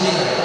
습니다.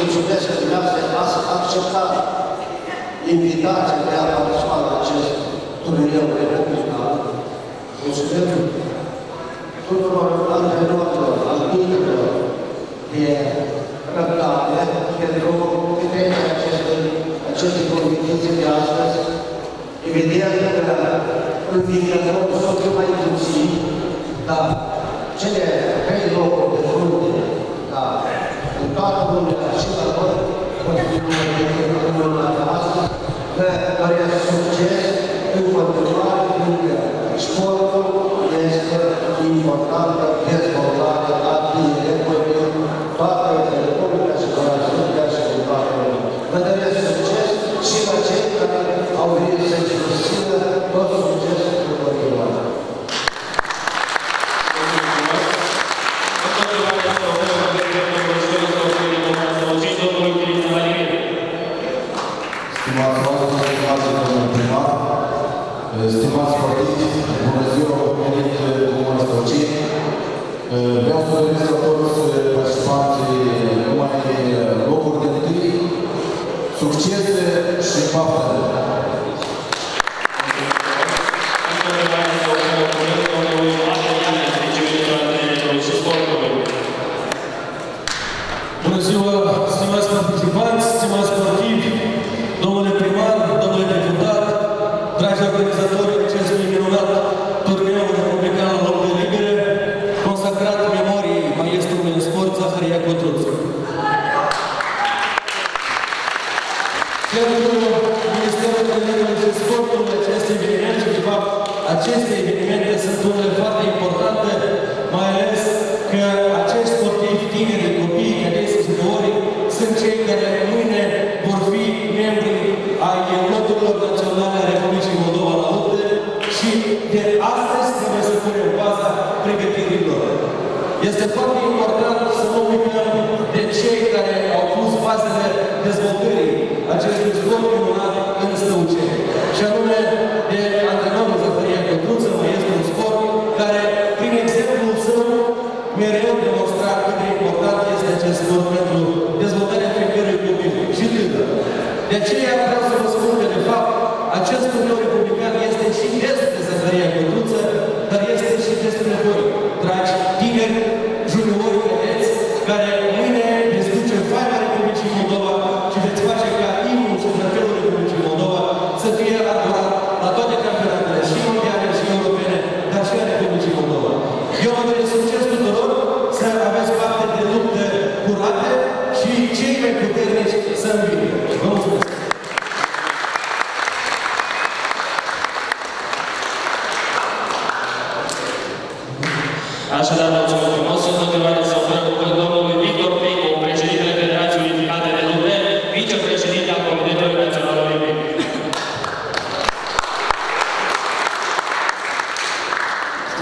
mulțumesc că mi-ați acceptat invitația de a participa la acest turneu de republican. Mulțumesc tuturor antrenorilor, albinilor de răbdare pentru intenția acestui, acestei competiții de astăzi. Evident că învingătorul sunt mai puțin, dar cele trei locuri de frunte, da, în toată lumea, și Sport este importantă Gente, eu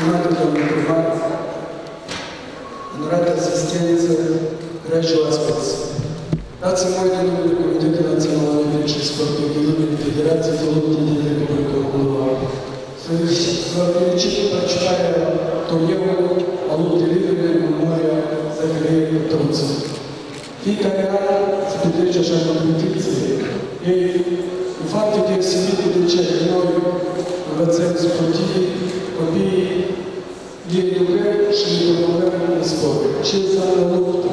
надо там прихвати. Onorata asistență Reșu Aspeți. Dați voi de numele Comitetului Național Olimpic și Sportiv din lumea Federației Filipinii de Republica Moldova. Să felicităm participarea turneu alundelivele în memoria Zahariei Pătrunță. Fiecare an se petrece așa cu competiție. Ei, în faptul deosebit de ce noi învățăm sportivii, Копії лівки, що не сходи. Чи саме лукта,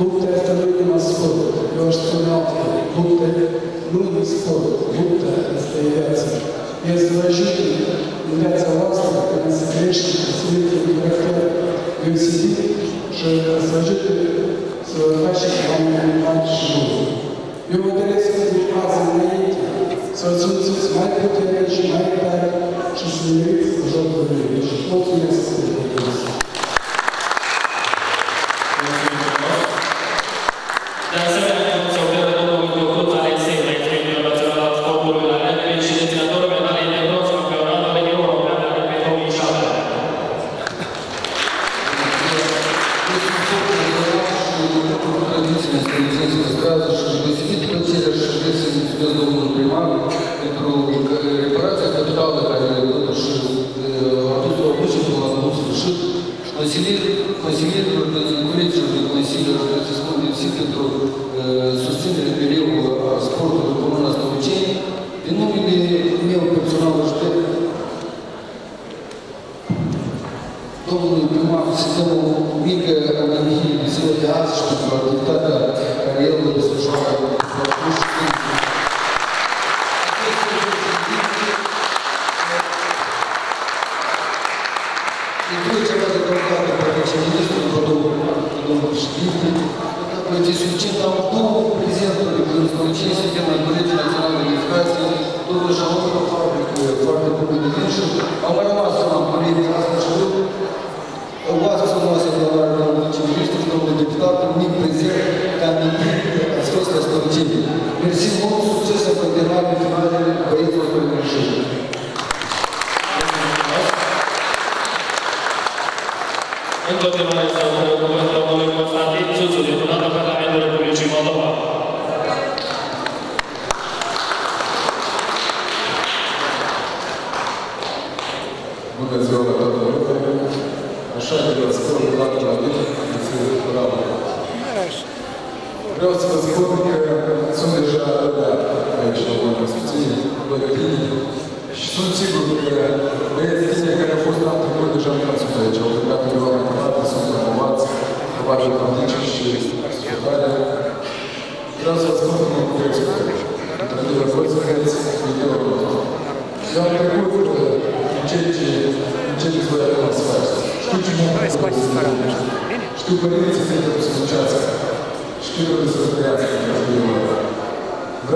лукта ставити на сходи, його ж тонавки, лукта ну не сходи, не остається. Я зложитель, являється власником, нас грешник, свідків, характер, він сидить, що зложитель свого бачить вам не бачить живу. Його інтереси не вказані, соцсуд має бути річ, має бути. przyszły rząd będzie szkocki, jest z tego uma, uma amiga, uma minha, uma senhora de asas,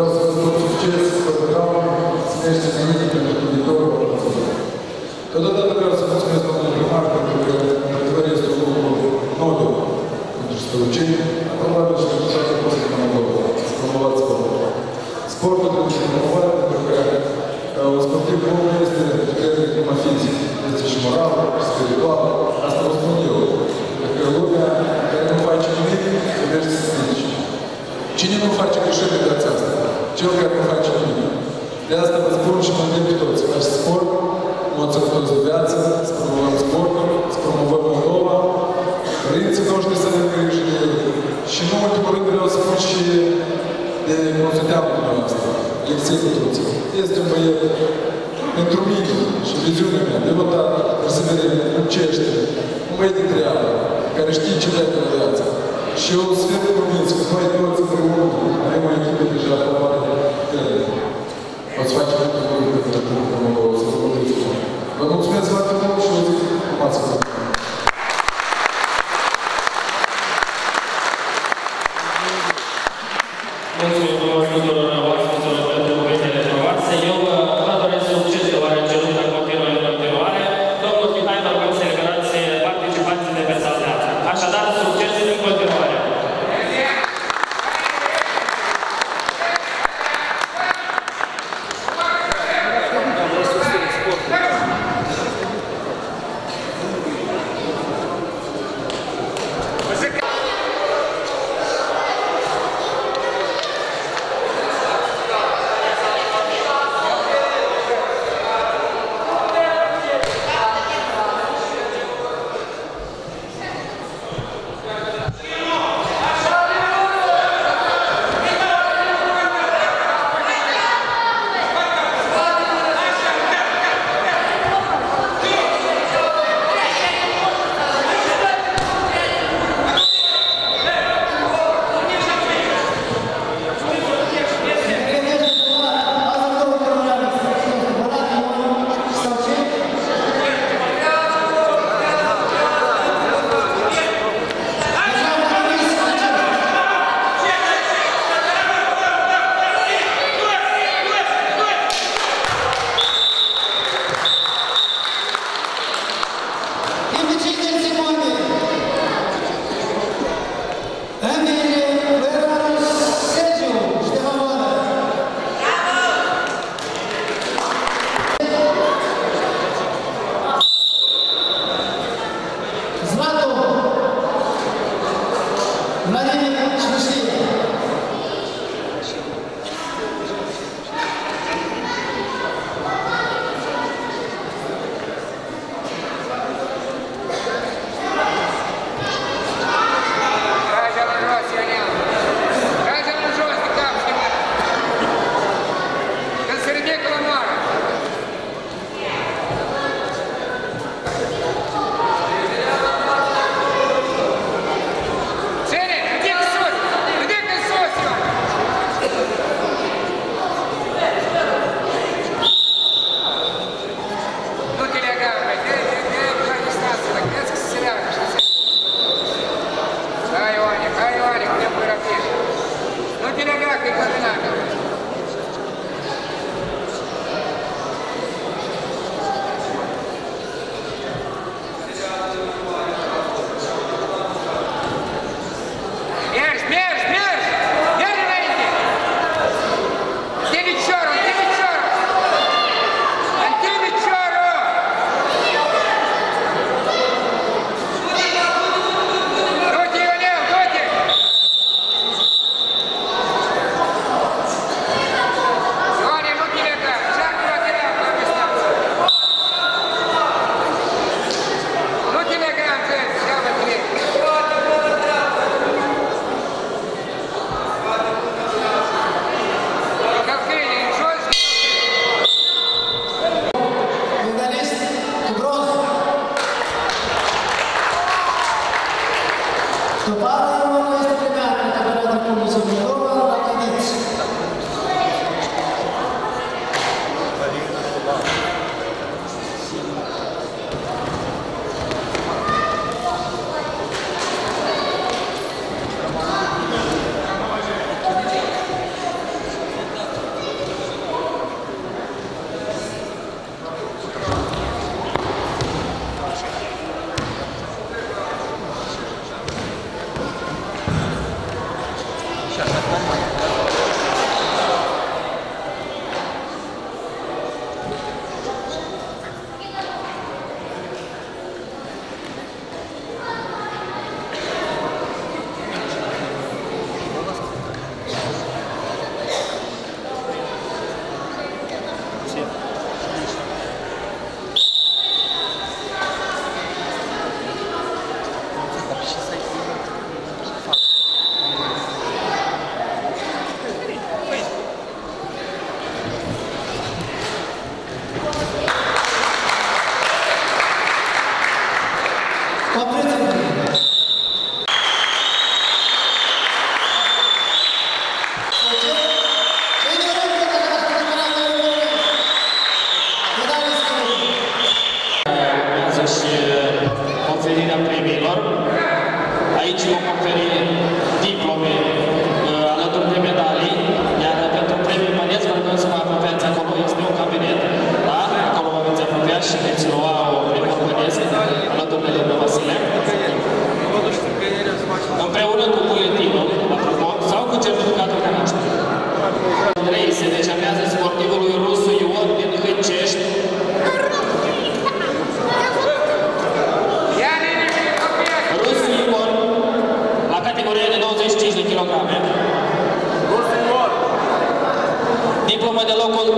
Vreau să vă spun succes, vă vreau să creșteți nimic pentru viitorul Că tot vreau să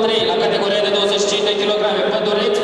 3 la categoria de 25 de kg. Pădureți,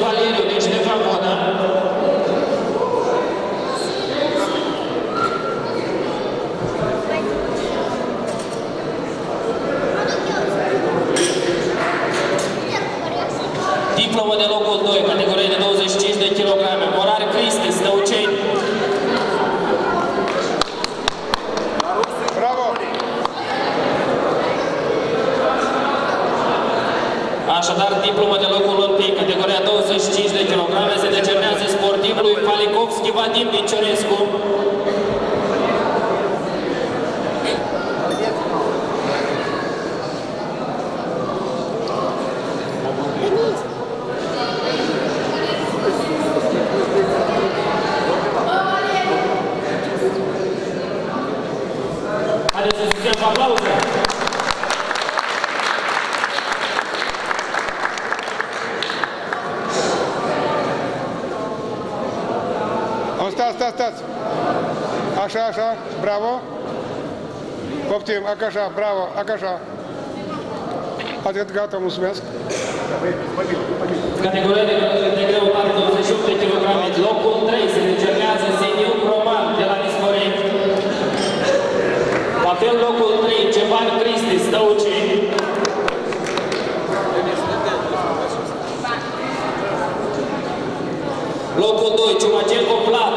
Fac așa, bravo, fac așa. Atât, gata, mulțumesc. Categoria de vârstă de greutate 28 de kg, locul 3 se încercează Seniu Roman de la Nisporeni. La fel locul 3, Cevan Cristi Stăuci. Locul 2, Ciumacenco Plat.